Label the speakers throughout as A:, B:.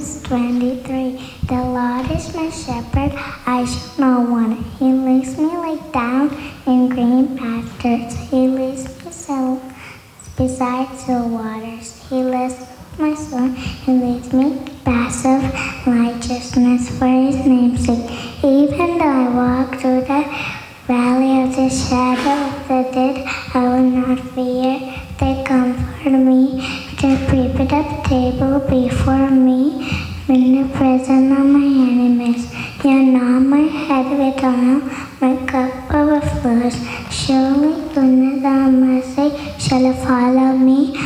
A: Psalms 23 The Lord is my shepherd, I shall not want. He leads me like down in green pastures. He leads me so beside still waters. He lifts my soul. He leads me paths of righteousness for his name's sake. Even though I walk through the valley of the shadow of the dead, I will not fear. They comfort me. They prepare a table before me in the presence of my enemies. You anoint my head with oil, my cup overflows. Surely goodness and mercy shall follow me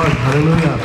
A: Lord. Hallelujah.